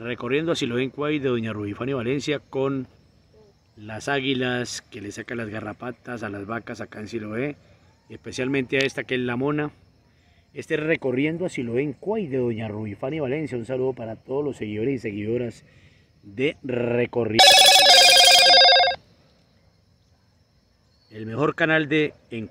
recorriendo a Siloé Cuay de Doña Rubifani Valencia con las águilas que le sacan las garrapatas a las vacas acá en Siloé, especialmente a esta que es la mona. Este recorriendo a Siloé Cuay de Doña Rubifani Valencia. Un saludo para todos los seguidores y seguidoras de Recorriendo. El mejor canal de Encuay.